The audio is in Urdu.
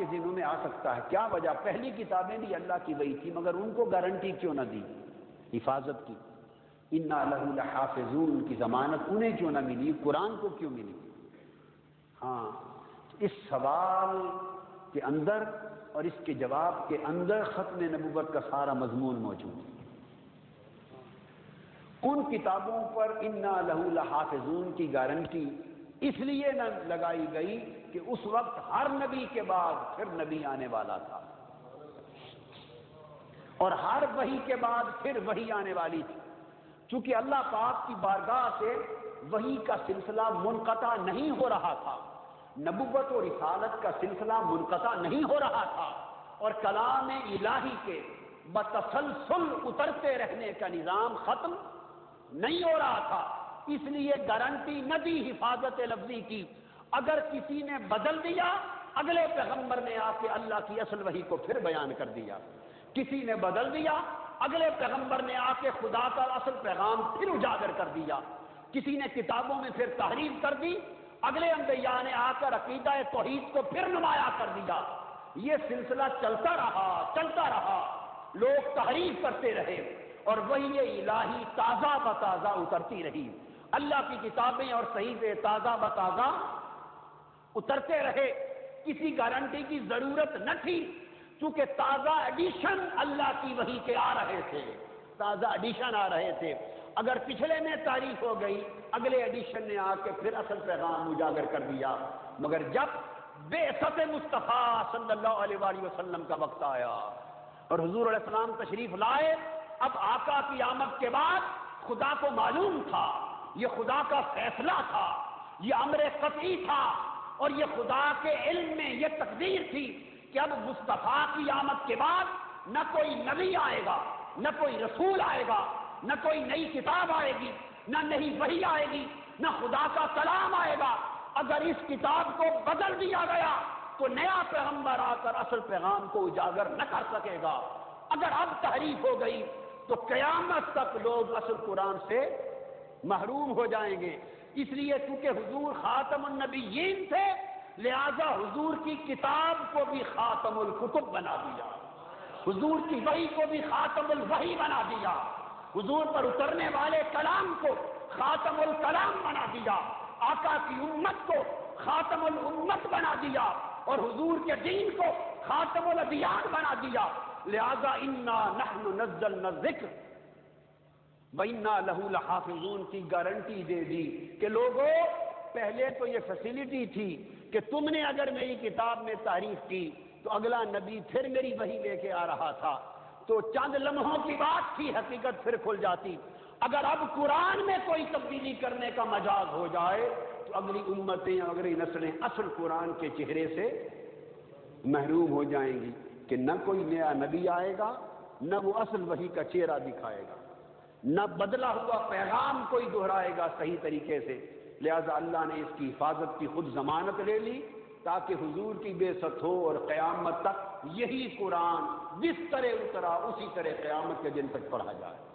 کے ذہنوں میں آ سکتا ہے۔ کیا وجہ؟ پہلی کتابیں بھی اللہ کی وہی تھی، مگر ان کو گارنٹی کیوں نہ دی؟ حفاظت کی۔ ان الحافظون کی ضمانت انہیں کیوں نہ ملی؟ قرآن کو کیوں ملی؟ ہاں اس سوال کے اندر اور اس کے جواب کے اندر ختم نبوت کا سارا مضمون موجود ہے۔ ان کتابوں پر ان لہو الحافظون کی گارنٹی اس لیے نہ لگائی گئی کہ اس وقت ہر نبی کے بعد پھر نبی آنے والا تھا۔ اور ہر وہی کے بعد پھر وہی آنے والی تھی۔ چونکہ اللہ پاک کی بارگاہ سے وہی کا سلسلہ منقطع نہیں ہو رہا تھا۔ نبوت و رسالت کا سلسلہ منقطع نہیں ہو رہا تھا۔ اور کلام الہی کے بتسلسل اترتے رہنے کا نظام ختم نہیں ہو رہا تھا۔ اس لیے گارنٹی نہ دی حفاظت لفظی کی۔ اگر کسی نے بدل دیا، اگلے پیغمبر نے آ کے اللہ کی اصل وحی کو پھر بیان کر دیا۔ کسی نے بدل دیا، اگلے پیغمبر نے آ کے خدا کا اصل پیغام پھر اجاگر کر دیا۔ کسی نے کتابوں میں پھر تحریر کر دی، اگلے انبیاء نے آ کر عقیدہ توحید کو پھر نمایاں کر دیا۔ یہ سلسلہ چلتا رہا چلتا رہا۔ لوگ تحریر کرتے رہے۔ اور وہی الہی تازہ بتازہ اترتی رہی۔ اللہ کی کتابیں اور صحیح سے تازہ بتازہ اترتے رہے۔ کسی گارنٹی کی ضرورت نہ تھی، چونکہ تازہ ایڈیشن اللہ کی وہی کے آ رہے تھے۔ تازہ ایڈیشن آ رہے تھے۔ اگر پچھلے میں تاریخ ہو گئی، اگلے ایڈیشن نے آ کے پھر اصل پیغام اجاگر کر دیا۔ مگر جب بے سط مصطفیٰ صلی اللہ علیہ وآلہ وسلم کا وقت آیا اور حضور علیہ السلام تشریف لائے اب آقا کی آمد کے بعد خدا کو معلوم تھا، یہ خدا کا فیصلہ تھا، یہ امر قطعی تھا اور یہ خدا کے علم میں یہ تقدیر تھی کہ اب مصطفیٰ کی آمد کے بعد نہ کوئی نبی آئے گا، نہ کوئی رسول آئے گا، نہ کوئی نئی کتاب آئے گی، نہ نئی وہی آئے گی، نہ خدا کا کلام آئے گا۔ اگر اس کتاب کو بدل دیا گیا تو نیا پیغمبر آ کر اصل پیغام کو اجاگر نہ کر سکے گا۔ اگر اب تحریف ہو گئی تو قیامت تک لوگ اصل قرآن سے محروم ہو جائیں گے۔ اس لیے چونکہ حضور خاتم النبیین تھے، لہذا حضور کی کتاب کو بھی خاتم القتب بنا دیا۔ حضور کی وحی کو بھی خاتم الوحی بنا دیا۔ حضور پر اترنے والے کلام کو خاتم الکلام بنا دیا۔ آقا کی امت کو خاتم الامت بنا دیا۔ اور حضور کے دین کو خاتم الادیان بنا دیا۔ لہذا انا نحن نزلنا الذکر۔ بینا لہو لحافظون کی گارنٹی دے دی کہ لوگوں پہلے تو یہ فیسلٹی تھی کہ تم نے اگر میری کتاب میں تعریف کی تو اگلا نبی پھر میری وہی لے کے آ رہا تھا۔ تو چند لمحوں کی بات تھی، حقیقت پھر کھل جاتی۔ اگر اب قرآن میں کوئی تبدیلی کرنے کا مجاز ہو جائے تو اگلی امتیں، اگلی نسلیں اصل قرآن کے چہرے سے محروم ہو جائیں گی۔ کہ نہ کوئی نیا نبی آئے گا، نہ وہ اصل وہی کا چہرہ دکھائے گا۔ نہ بدلا ہوا پیغام کوئی دہرائے گا صحیح طریقے سے۔ لہذا اللہ نے اس کی حفاظت کی خود ضمانت لے لی تاکہ حضور کی بے ست ہو اور قیامت تک یہی قرآن جس طرح اترا، اسی طرح قیامت کے دن تک پڑھا جائے۔